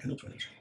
Fucking no Twitch.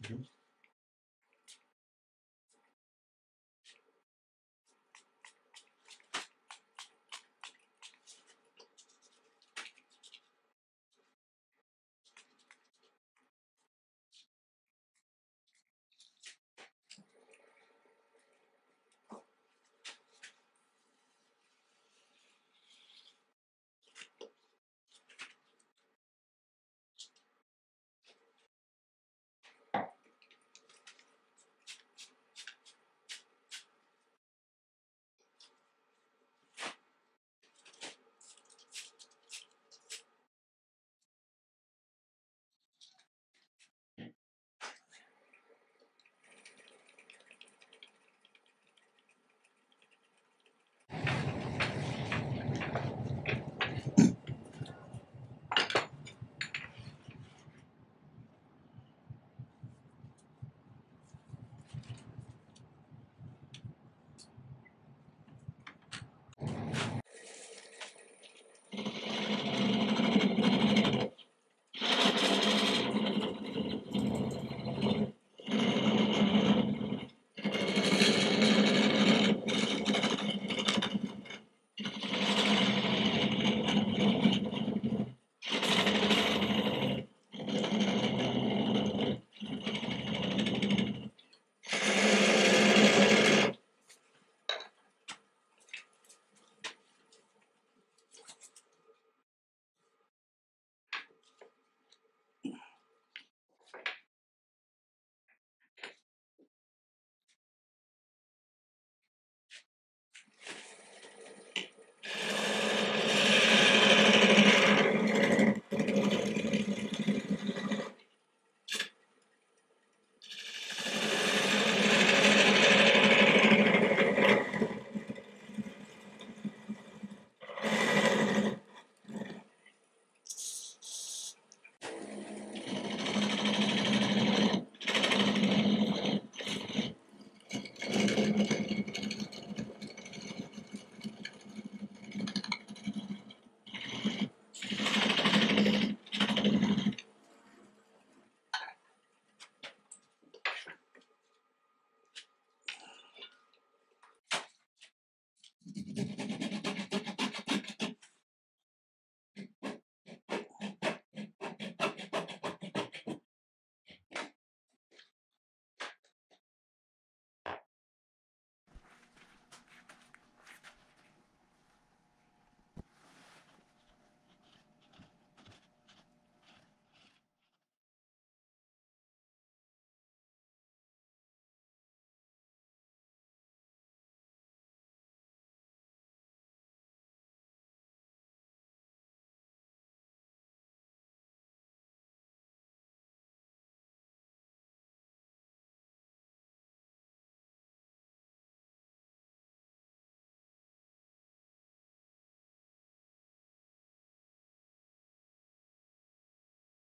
Идем.